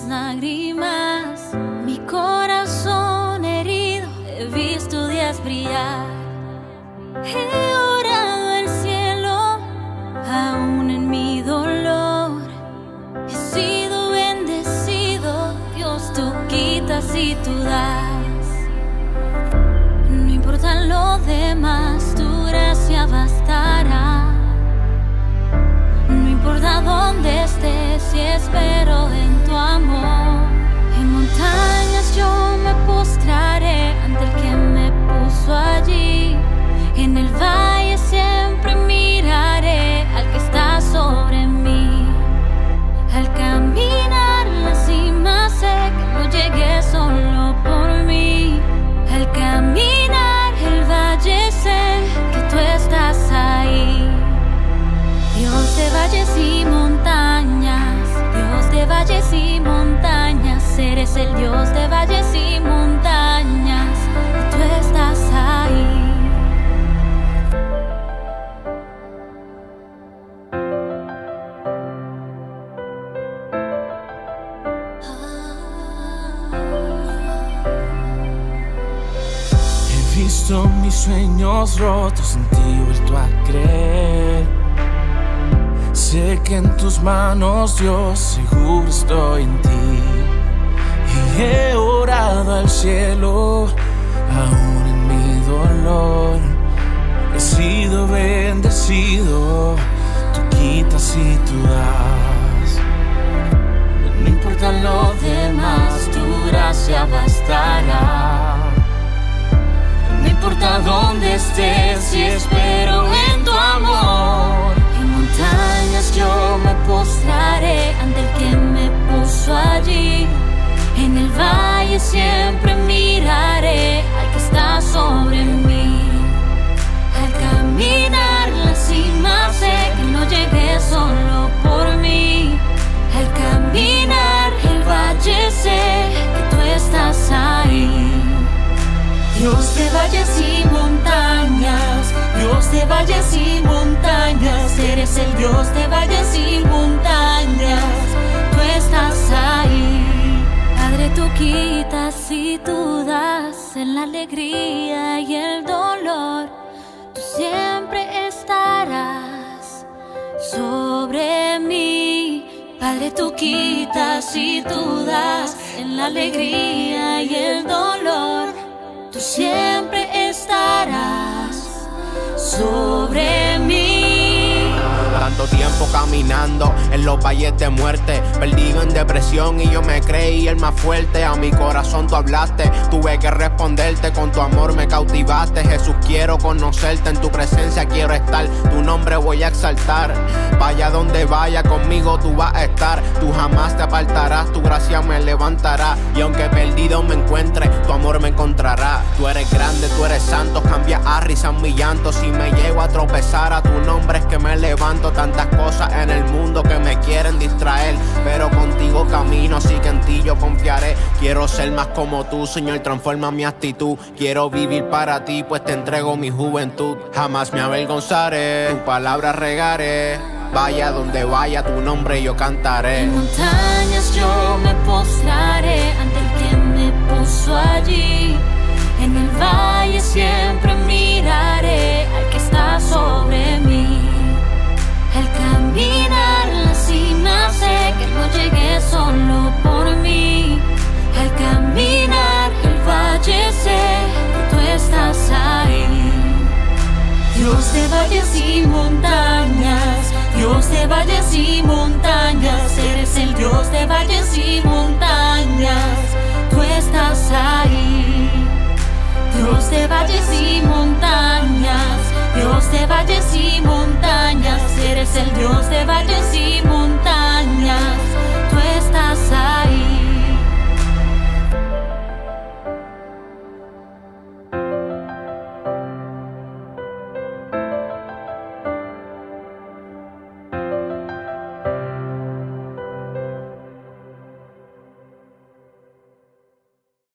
lágrimas, mi corazón herido, he visto días brillar. He orado al cielo, aún en mi dolor. He sido bendecido, Dios tú quitas y tú das. No importa lo demás, tu gracia bastará. No importa dónde estés, si espero en tu amor. En montañas yo me postraré ante el que me puso allí. Valles y montañas, Dios de valles y montañas, eres el Dios de valles y montañas, y tú estás ahí. He visto mis sueños rotos en ti vuelto a creer. Sé que en tus manos, Dios, seguro estoy en ti. Y he orado al cielo, aún en mi dolor. He sido bendecido, tú quitas y tú das. No importa lo demás, tu gracia bastará. No importa dónde estés, si espero en tu amor. En el valle siempre miraré al que está sobre mí. Al caminar la cima sé que no llegué solo por mí. Al caminar el valle sé que tú estás ahí. Dios de valles y montañas, Dios de valles y montañas, eres el Dios de valles y montañas, tú estás ahí. Padre, tú quitas y tú das en la alegría y el dolor, tú siempre estarás sobre mí. Padre, tú quitas y tú das en la alegría y el dolor tú siempre estarás Tanto tiempo caminando en los valles de muerte, perdido en depresión y yo me creí el más fuerte. A mi corazón tú hablaste, tuve que responderte, con tu amor me cautivaste. Jesús, quiero conocerte, en tu presencia quiero estar, tu nombre voy a exaltar. Vaya donde vaya, conmigo tú vas a estar, tú jamás te apartarás, tu gracia me levantará. Y aunque perdido me encuentre, tu amor me encontrará. Tú eres grande, tú eres santo, cambia a risa mi llanto. Si me llego a tropezar a tu nombre es que me levanto. Tantas cosas en el mundo que me quieren distraer, pero contigo camino, así que en ti yo confiaré. Quiero ser más como tú, Señor, transforma mi actitud. Quiero vivir para ti, pues te entrego mi juventud. Jamás me avergonzaré, tu palabra regaré. Vaya donde vaya, tu nombre yo cantaré. En montañas yo me postraré ante el que me puso allí. En el valle y montañas, Dios de valles y montañas, eres el Dios de valles y montañas, tú estás ahí. Dios de valles y montañas, Dios de valles y montañas, eres el Dios de valles y montañas.